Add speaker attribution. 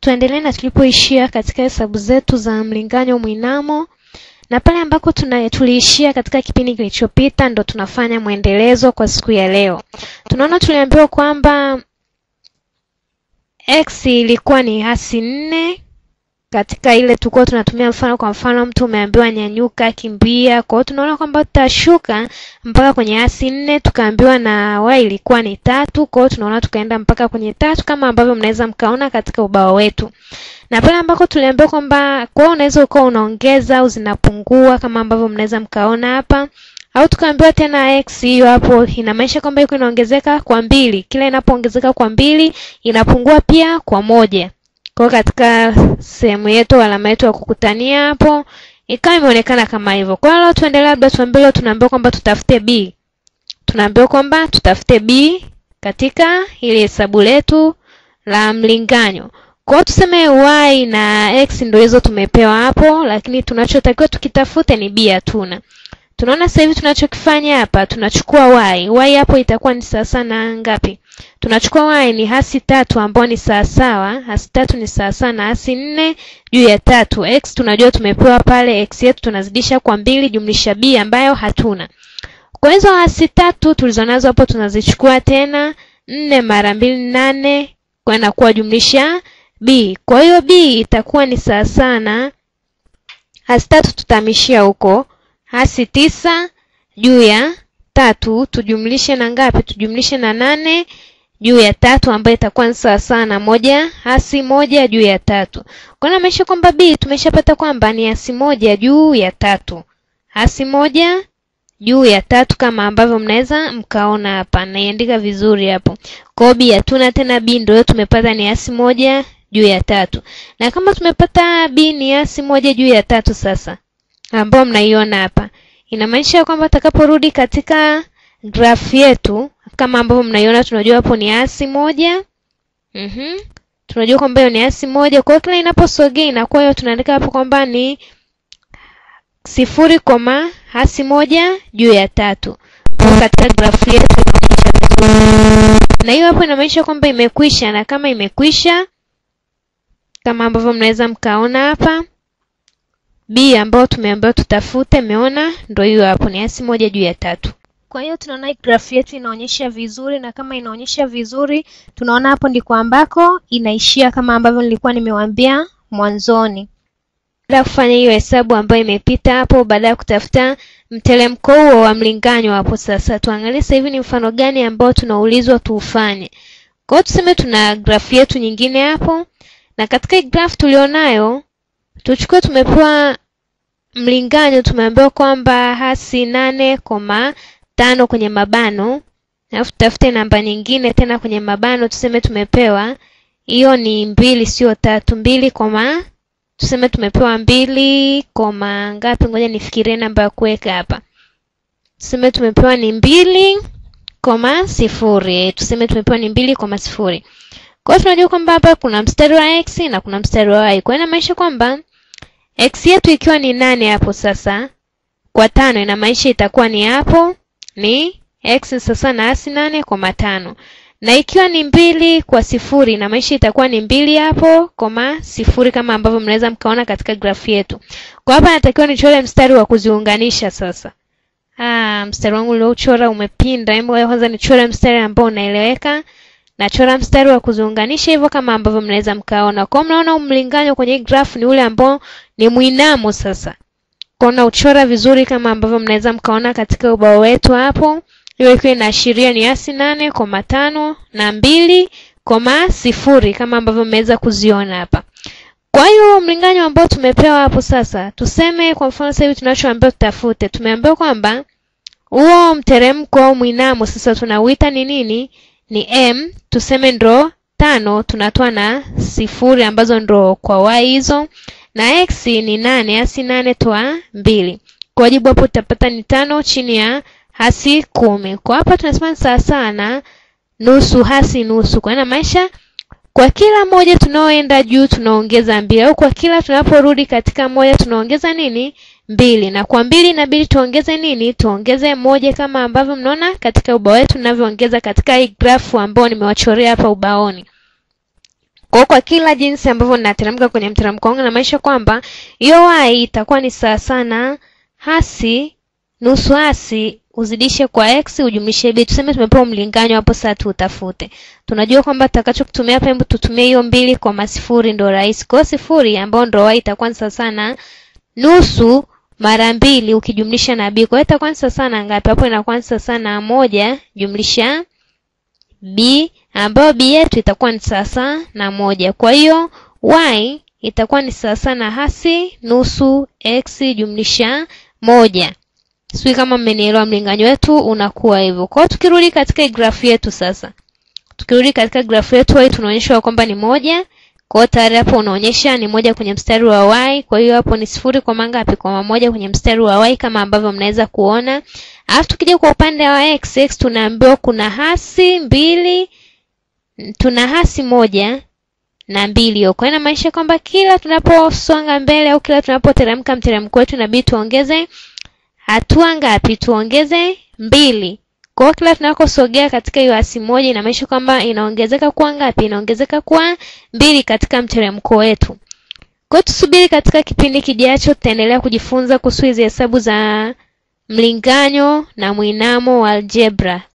Speaker 1: tuendelee na tulipoishia katika hesabu zetu za mlinganyo mwinamo na pale ambako tuliishia katika kipindi kilichopita ndo tunafanya mwendelezo kwa siku ya leo. Tunaona tuliambiwa kwamba x ilikuwa ni hasi nne katika ile tulikuwa tunatumia mfano. Kwa mfano, mtu umeambiwa nyanyuka, kimbia. Kwa hiyo tunaona kwamba tutashuka mpaka kwenye asi nne, tukaambiwa na wa ilikuwa ni tatu. Kwa hiyo tunaona tukaenda mpaka kwenye tatu kama ambavyo mnaweza mkaona katika ubao wetu, na pale ambako tuliambiwa kwamba kwa hiyo unaweza ukawa unaongeza au zinapungua kama ambavyo mnaweza mkaona hapa au tukaambiwa tena x hiyo hapo inamaanisha kwamba iko inaongezeka kwa mbili. Kila inapoongezeka kwa mbili inapungua pia kwa moja. Kwa katika sehemu yetu alama yetu ya kukutania hapo ikawa imeonekana kama hivyo. Kwa hiyo tuendelee, labda tuambie leo tunaambiwa kwamba tutafute b. Tunaambiwa kwamba tutafute b katika ile hesabu letu la mlinganyo. Kwa hiyo tuseme y na x ndio hizo tumepewa hapo, lakini tunachotakiwa tukitafute ni b hatuna. Tunaona sasa hivi tunachokifanya hapa tunachukua y. y hapo itakuwa ni sawa na ngapi? Tunachukua y ni hasi tatu ambayo ni sawa sawa, hasi tatu ni sawa sawa na hasi nne juu ya tatu. x tunajua tumepewa pale, x yetu tunazidisha kwa mbili jumlisha b ambayo hatuna. Kwa hizo hasi tatu tulizonazo hapo tunazichukua tena, nne mara mbili nane, kwa inakuwa jumlisha b. Kwa hiyo b itakuwa ni sawa sana, hasi tatu tutamishia huko hasi tisa juu ya tatu tujumlishe na ngapi? Tujumlishe na nane juu ya tatu ambayo itakuwa ni sawa sawa na moja hasi moja juu ya tatu. Kwa hiyo maisha kwamba b tumeshapata kwamba ni hasi moja juu ya tatu, hasi moja juu ya tatu kama ambavyo mnaweza mkaona hapa, naiandika vizuri hapo. Kwa hiyo b hatuna tena, b ndio tumepata ni hasi moja juu ya tatu, na kama tumepata b ni hasi moja juu ya tatu sasa ambao mnaiona hapa inamaanisha kwamba atakaporudi katika grafu yetu kama ambavyo mnaiona, tunajua hapo ni asi moja. mm -hmm. tunajua kwamba hiyo ni asi moja. Kwa hiyo kila inaposogea inakuwa hiyo, tunaandika hapo kwamba ni sifuri koma asi moja juu ya tatu katika grafu yetu inaonyesha vizuri, na hiyo hapo inamaanisha kwamba imekwisha, na kama imekwisha kama ambavyo mnaweza mkaona hapa b ambayo tumeambiwa tutafute, meona ndio hiyo hapo, ni asi moja juu ya tatu. Kwa hiyo tunaona grafu yetu inaonyesha vizuri, na kama inaonyesha vizuri, tunaona hapo ndiko ambako inaishia, kama ambavyo nilikuwa nimewaambia mwanzoni. Baada ya kufanya hiyo hesabu ambayo imepita hapo, baada ya kutafuta mteremko huo wa mlinganyo hapo, sasa tuangalie sasa hivi ni mfano gani ambao tunaulizwa tuufanye. Kwa hiyo tuseme tuna grafu yetu nyingine hapo, na katika hii grafu tulionayo tuchukue tumepewa mlinganyo, tumeambiwa kwamba hasi nane koma tano kwenye mabano, alafu tutafute namba nyingine tena kwenye mabano, tuseme tumepewa hiyo ni mbili, sio tatu, mbili koma tuseme tumepewa mbili koma ngapi? Ngoja nifikirie namba ya kuweka hapa. Tuseme tumepewa ni mbili koma sifuri, tuseme tumepewa ni mbili koma sifuri. Kwa hiyo tunajua kwamba hapa kuna mstari wa x na kuna mstari wa y. Kwa hiyo inamaanisha kwamba x yetu ikiwa ni nane hapo sasa kwa tano inamaanisha itakuwa ni hapo ni x sasa na asi nane koma tano na ikiwa ni mbili kwa sifuri inamaanisha itakuwa ni mbili hapo koma sifuri kama ambavyo mnaweza mkaona katika grafu yetu. Kwa hapa natakiwa nichore mstari wa kuziunganisha sasa. Ah, mstari wangu uliochora umepinda. Hebu kwanza nichore mstari ambao unaeleweka. Nachora mstari wa kuziunganisha hivyo kama ambavyo mnaweza mkaona. Kwa mnaona mlinganyo kwenye grafu ni ule ambao ni mwinamo sasa. Kwa na uchora vizuri kama ambavyo mnaweza mkaona katika ubao wetu hapo. Hiyo ikiwa inaashiria ni asi nane koma tano na mbili koma sifuri kama ambavyo mmeweza kuziona hapa. Kwa hiyo mlinganyo ambao tumepewa hapo sasa, tuseme kwa mfano sasa hivi tunachoambiwa tutafute, tumeambiwa kwamba huo mteremko au mwinamo sasa tunauita ni nini? Ni m, tuseme ndo tano, tunatoa na sifuri ambazo ndo kwa y hizo, na x ni nane, hasi nane toa mbili. Kwa jibu hapo tutapata ni tano chini ya hasi kumi. Kwa hapa tunasema ni sawa sawa na nusu hasi nusu, kwa maisha kwa kila moja tunaoenda juu tunaongeza mbili, au kwa kila tunaporudi katika moja tunaongeza nini? Mbili. Na kwa mbili inabidi tuongeze nini? Tuongeze moja, kama ambavyo mnaona katika ubao wetu tunavyoongeza katika hii grafu ambayo nimewachorea hapa ubaoni. Kwa kwa kila jinsi ambavyo ninateremka kwenye mteremko wangu namaanisha kwamba hiyo y itakuwa ni sawa sana hasi nusu hasi uzidishe kwa x ujumlishe b. Tuseme tumepewa mlinganyo hapo, sasa tuutafute. Tunajua kwamba tutakachokutumia hapa, hebu tutumie hiyo mbili kwa sifuri, ndo rahisi. Kwa sifuri ambayo ndo y itakuwa sawa sana nusu mara mbili ukijumlisha na b. Kwa hiyo itakuwa sawa sana ngapi? Hapo inakuwa sawa sana moja jumlisha b, ambayo b yetu itakuwa ni sawa na moja. Kwa hiyo y itakuwa ni sawa sana hasi nusu x jumlisha moja. Sijui kama mmenielewa, mlinganyo wetu unakuwa hivyo. Kwa hiyo tukirudi katika grafu yetu sasa, tukirudi katika grafu yetu y tunaonyeshwa kwamba ni moja. Kwa hiyo tayari hapo unaonyesha ni moja kwenye mstari wa y. Kwa hiyo hapo ni sifuri kwa mangapi? Kwa moja kwenye mstari wa y kama ambavyo mnaweza kuona. Alafu tukija kwa upande wa x, x tunaambiwa kuna hasi mbili, tuna hasi moja na mbili huko. Ina maanisha kwamba kila tunaposonga mbele au kila tunapoteremka mteremko wetu inabidi tuongeze hatua ngapi? Tuongeze mbili. Kwa hiyo kila tunakosogea katika hiyo asi moja inamaanisha kwamba inaongezeka kuwa ngapi? Inaongezeka kuwa mbili katika mteremko wetu. Kwa tusubiri katika kipindi kijacho, tutaendelea kujifunza kuhusu hizi hesabu za mlinganyo na mwinamo wa algebra.